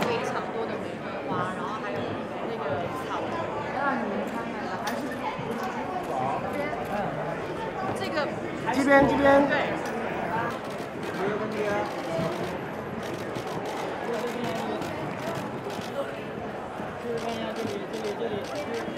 非常多的玫瑰花，然后还有那个草。那你们看看吧，还是这边，这个这边这边对。这边呀，这里，这里，这里，这里。